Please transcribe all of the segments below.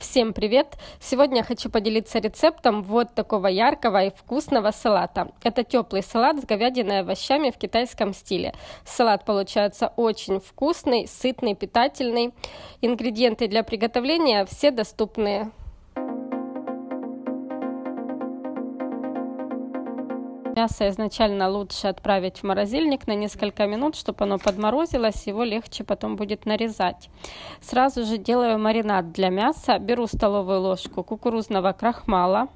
Всем привет! Сегодня хочу поделиться рецептом вот такого яркого и вкусного салата. Это теплый салат с говядиной и овощами в китайском стиле. Салат получается очень вкусный, сытный, питательный. Ингредиенты для приготовления все доступные Мясо изначально лучше отправить в морозильник на несколько минут, чтобы оно подморозилось, его легче потом будет нарезать. Сразу же делаю маринад для мяса. Беру столовую ложку кукурузного крахмала,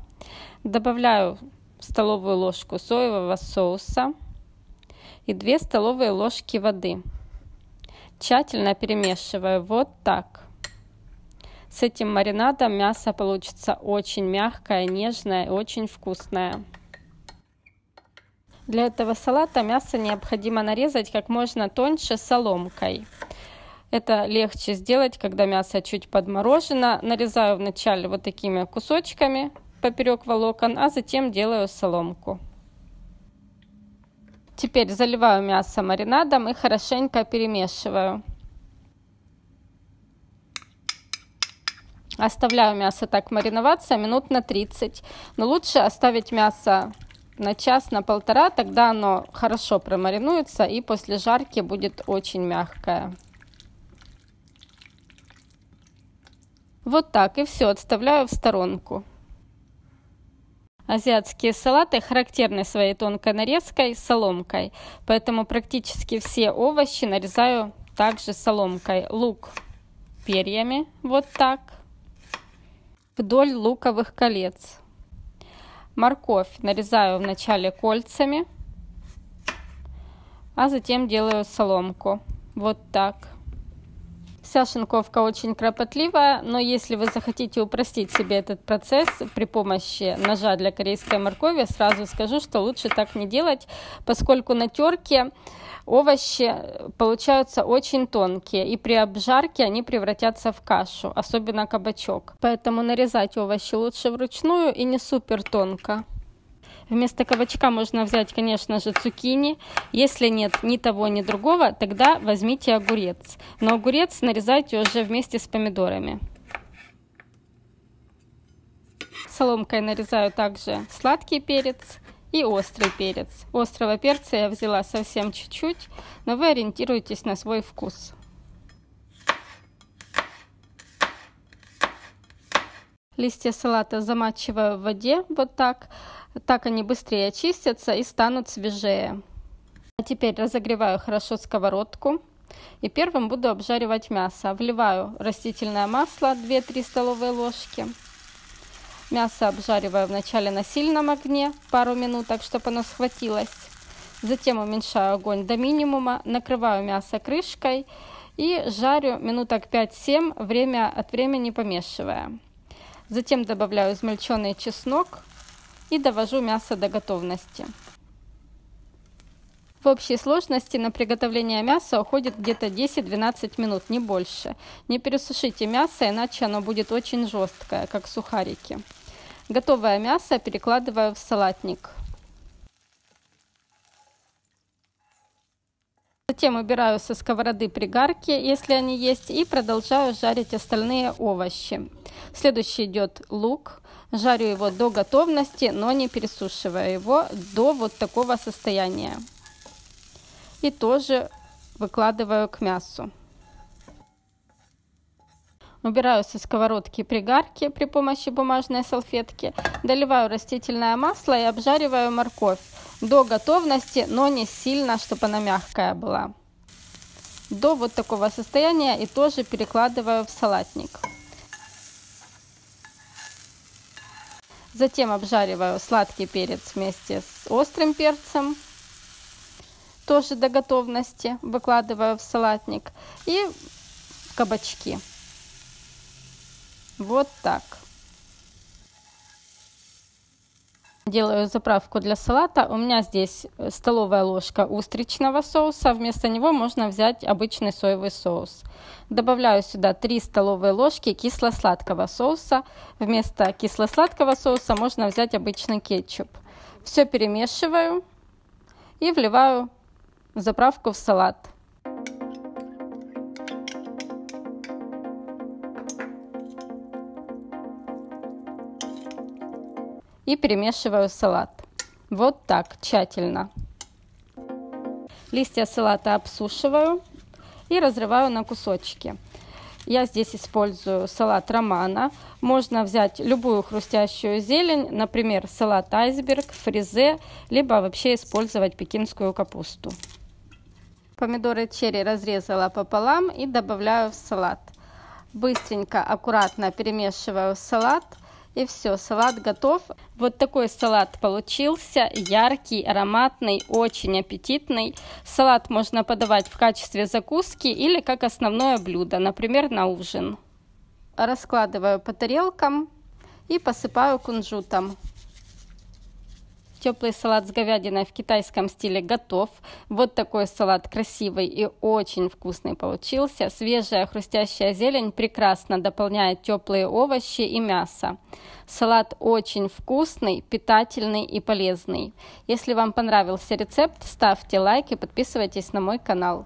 добавляю столовую ложку соевого соуса и 2 столовые ложки воды. Тщательно перемешиваю вот так. С этим маринадом мясо получится очень мягкое, нежное и очень вкусное. Для этого салата мясо необходимо нарезать как можно тоньше соломкой. Это легче сделать, когда мясо чуть подморожено. Нарезаю вначале вот такими кусочками поперек волокон, а затем делаю соломку. Теперь заливаю мясо маринадом и хорошенько перемешиваю. Оставляю мясо так мариноваться минут на 30. Но лучше оставить мясо на час, на полтора, тогда оно хорошо промаринуется и после жарки будет очень мягкое. Вот так и все, отставляю в сторонку. Азиатские салаты характерны своей тонкой нарезкой, соломкой, поэтому практически все овощи нарезаю также соломкой. Лук перьями, вот так, вдоль луковых колец. Морковь нарезаю вначале кольцами, а затем делаю соломку. Вот так. Вся шинковка очень кропотливая, но если вы захотите упростить себе этот процесс при помощи ножа для корейской моркови, сразу скажу, что лучше так не делать, поскольку на терке овощи получаются очень тонкие, и при обжарке они превратятся в кашу, особенно кабачок. Поэтому нарезать овощи лучше вручную и не супер тонко. Вместо кабачка можно взять, конечно же, цукини. Если нет ни того, ни другого, тогда возьмите огурец. Но огурец нарезайте уже вместе с помидорами. Соломкой нарезаю также сладкий перец и острый перец. Острого перца я взяла совсем чуть-чуть, но вы ориентируйтесь на свой вкус. Листья салата замачиваю в воде вот так. Так они быстрее очистятся и станут свежее. А теперь разогреваю хорошо сковородку. И первым буду обжаривать мясо. Вливаю растительное масло 2-3 столовые ложки. Мясо обжариваю вначале на сильном огне пару минуток, чтобы оно схватилось. Затем уменьшаю огонь до минимума, накрываю мясо крышкой и жарю минуток 5-7, время от времени помешивая. Затем добавляю измельченный чеснок и довожу мясо до готовности. В общей сложности на приготовление мяса уходит где-то 10-12 минут, не больше. Не пересушите мясо, иначе оно будет очень жесткое, как сухарики. Готовое мясо перекладываю в салатник. Затем убираю со сковороды пригарки, если они есть, и продолжаю жарить остальные овощи. Следующий идет лук. Жарю его до готовности, но не пересушивая его до вот такого состояния. И тоже выкладываю к мясу. Убираю со сковородки пригарки при помощи бумажной салфетки. Доливаю растительное масло и обжариваю морковь до готовности, но не сильно, чтобы она мягкая была. До вот такого состояния и тоже перекладываю в салатник. Затем обжариваю сладкий перец вместе с острым перцем. Тоже до готовности выкладываю в салатник. И кабачки. Вот так. Делаю заправку для салата. У меня здесь столовая ложка устричного соуса. Вместо него можно взять обычный соевый соус. Добавляю сюда 3 столовые ложки кисло-сладкого соуса. Вместо кисло-сладкого соуса можно взять обычный кетчуп. Все перемешиваю и вливаю заправку в салат. И перемешиваю салат. Вот так, тщательно. Листья салата обсушиваю и разрываю на кусочки. Я здесь использую салат романа. Можно взять любую хрустящую зелень, например, салат айсберг, фризе, либо вообще использовать пекинскую капусту. Помидоры черри разрезала пополам и добавляю в салат. Быстренько, аккуратно перемешиваю салат – и все, салат готов. Вот такой салат получился, яркий, ароматный, очень аппетитный. Салат можно подавать в качестве закуски или как основное блюдо, например, на ужин. Раскладываю по тарелкам и посыпаю кунжутом. Теплый салат с говядиной в китайском стиле готов. Вот такой салат красивый и очень вкусный получился. Свежая хрустящая зелень прекрасно дополняет теплые овощи и мясо. Салат очень вкусный, питательный и полезный. Если вам понравился рецепт, ставьте лайк и подписывайтесь на мой канал.